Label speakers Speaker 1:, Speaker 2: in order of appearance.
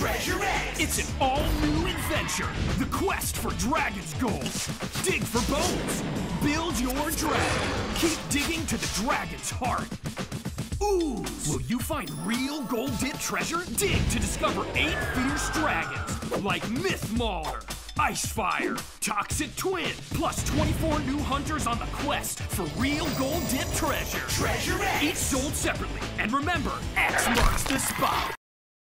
Speaker 1: Treasure X!
Speaker 2: It's an all-new adventure. The quest for Dragon's Gold. Dig for bones. Build your dragon. Keep digging to the dragon's heart. Ooh! Will you find real gold dip treasure? Dig to discover eight fierce dragons, like Myth Mauler, Icefire, Toxic Twin, plus 24 new hunters on the quest for real gold dip treasure.
Speaker 1: Treasure X!
Speaker 2: Each sold separately. And remember, X marks the spot.